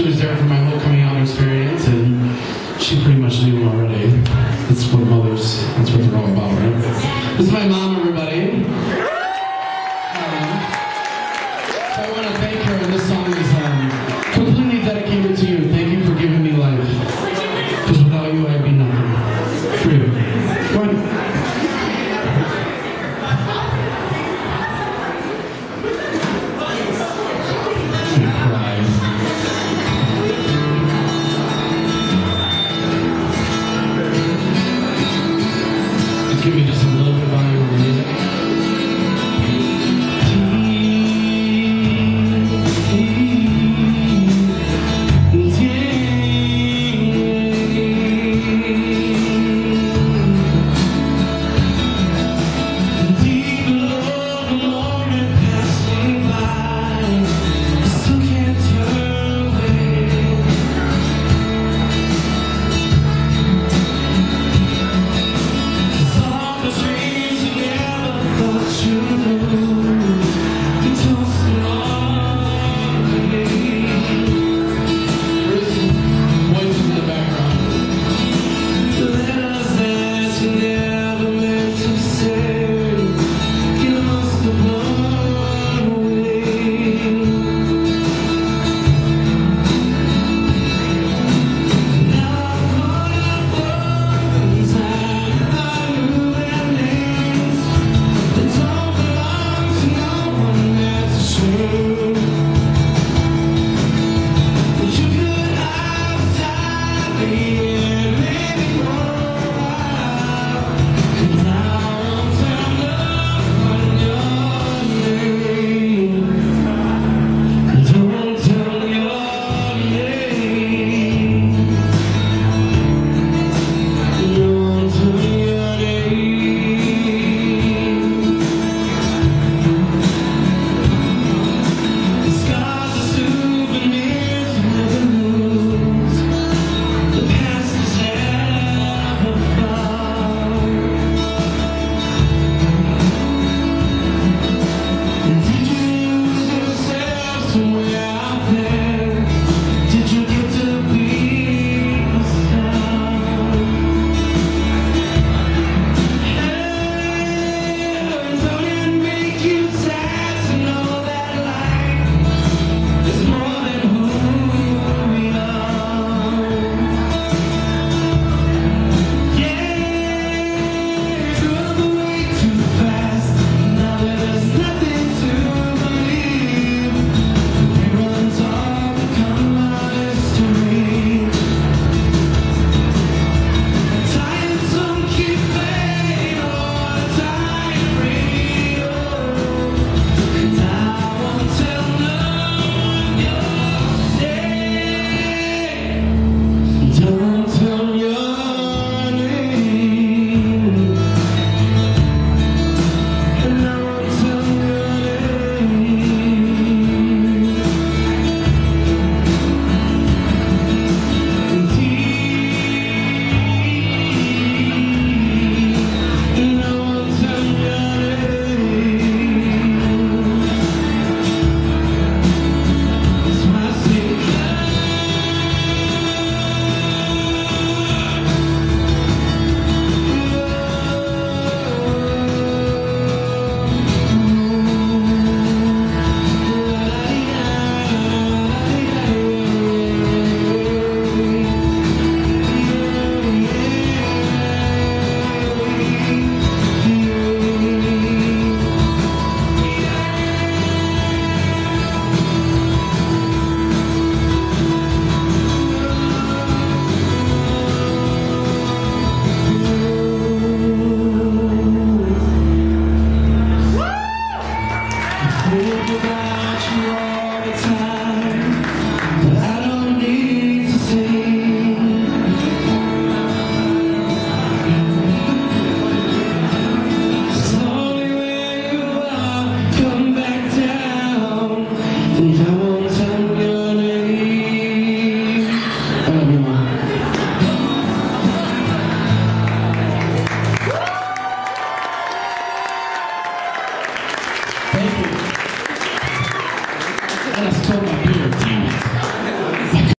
she was there for my whole coming out experience, and she pretty much knew already. That's what mothers, that's what they're all about, right? This is my mom Anything?